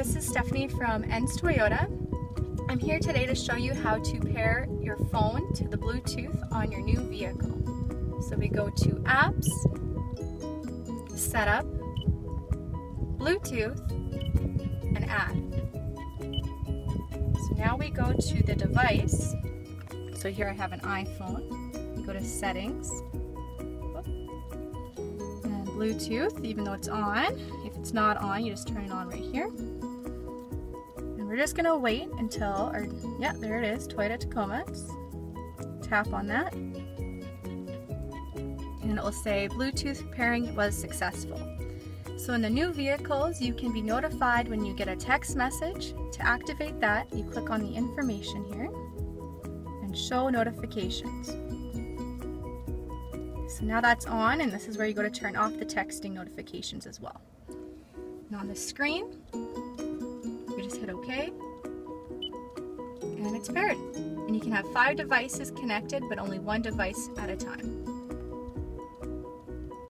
this is Stephanie from ENS Toyota. I'm here today to show you how to pair your phone to the Bluetooth on your new vehicle. So we go to Apps, Setup, Bluetooth, and Add. So now we go to the device. So here I have an iPhone. We go to Settings, and Bluetooth, even though it's on. If it's not on, you just turn it on right here. We're just gonna wait until, or yeah, there it is, Toyota Tacoma. Tap on that. And it will say Bluetooth pairing was successful. So in the new vehicles, you can be notified when you get a text message. To activate that, you click on the information here and show notifications. So now that's on and this is where you go to turn off the texting notifications as well. And on the screen, just hit OK and it's paired. And you can have five devices connected but only one device at a time.